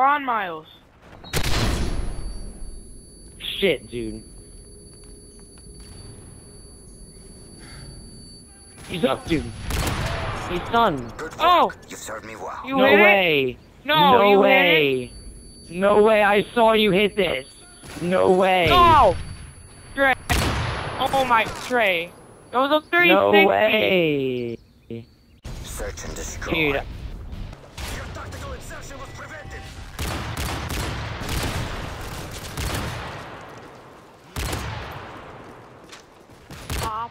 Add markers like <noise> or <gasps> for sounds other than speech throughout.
We're on Miles. Shit, dude. He's up, dude. He's done. Oh! You served me well. You no hit it? way. No, no you way. No way. I saw you hit this. No way. No! Trey. Oh my, Trey. That was a 360. No way. Search and destroy. Dude, Your tactical insertion was prevented.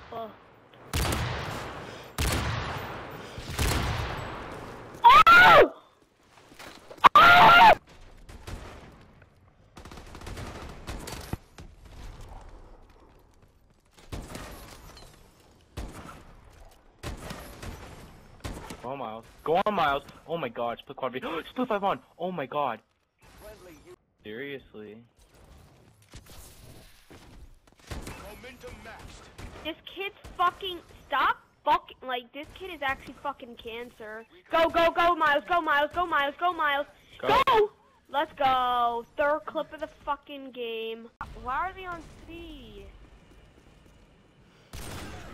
Papa. Go on, Miles. Go on, Miles. Oh my god, split quad B. <gasps> split 5 on. Oh my god. Seriously. This kid's fucking stop fucking like this kid is actually fucking cancer. Go go go Miles, go Miles, go Miles, go Miles. Go. Go! Let's go. Third clip of the fucking game. Why are they on C?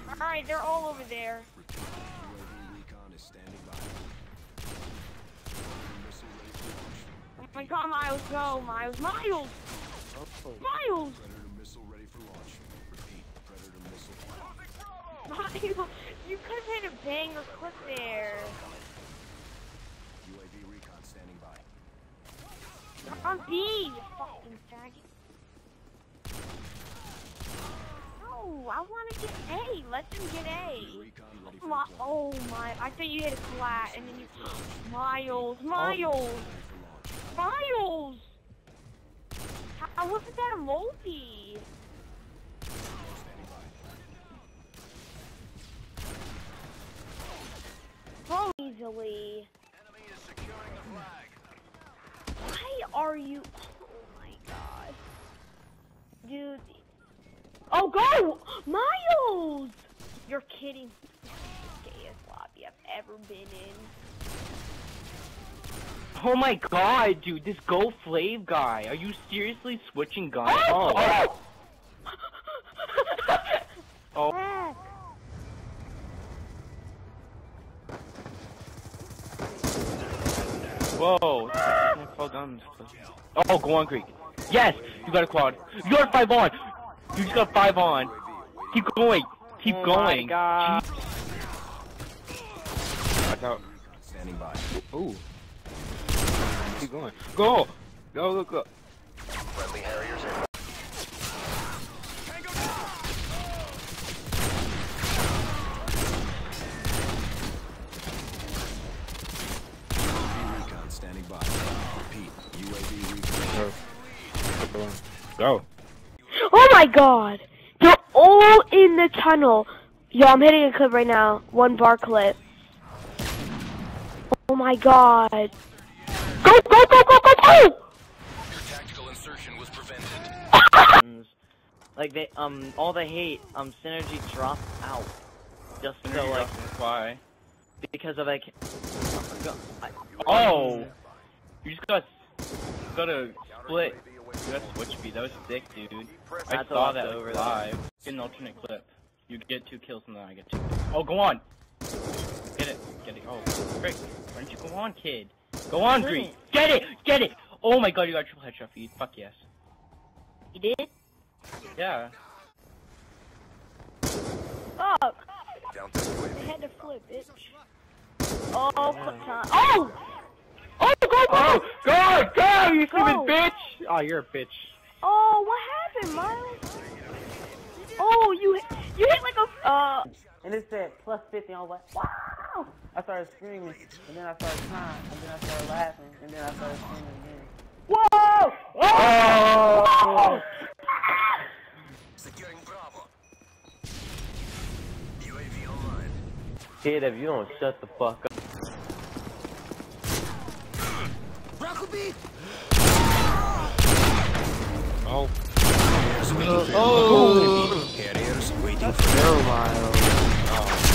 Alright, they're all over there. Oh my god, Miles, go, Miles, Miles! Miles! <laughs> You could have hit a banger clip there. You're on B, you fucking faggot. No, I want to get A. Let them get A. My, oh my, I thought you hit a flat and then you. <gasps> Miles, Miles, Miles! How wasn't that a multi? So easily. Why are you Oh my god. Dude. Oh go! Miles! You're kidding. Gayest lobby I've ever been in. Oh my god, dude, this Go Flave guy. Are you seriously switching guns? Oh, oh! Oh. <laughs> oh. Heck. Whoa. Down. Oh, go on, Greek. Yes! You got a quad. You got a 5 on! You just got 5 on. Keep going. Keep Oh my going. God. Watch out. Standing by. Ooh. Keep going. Go! Go, go, go. Go. Oh my god! They're all in the tunnel. Yo, I'm hitting a clip right now. One bar clip. Oh my god. Go, go, go, go, go, go! Tactical insertion was prevented. <laughs> like they um all the hate um synergy dropped out just so like Why? because of like Oh! You just got, got a split. You got switch speed. That was sick, dude. I That's saw that over live. Get an alternate clip. You get two kills and then I get two. Oh, go on! Get it. Get it. Oh, great. Why don't you go on, kid? Go on, Green. Get it! Get it! Oh my god, you got triple headshot feed. Fuck yes. You did? Yeah. Fuck. Down to UAV. I had to flip, bitch. Oh, clip time. Oh! Oh, go, go! Oh! Go! Go! You Go. stupid bitch! Oh, you're a bitch. Oh, what happened, Miles? Oh, you hit, you hit like a, uh, And it said plus 50. I was like, wow! I started screaming, and then I started crying, and then I started laughing, and then I started screaming again. whoa! Oh! Securing Bravo. UAV online. kid if you don't shut the fuck up Oh. Oh. Harriers waiting for Never mind.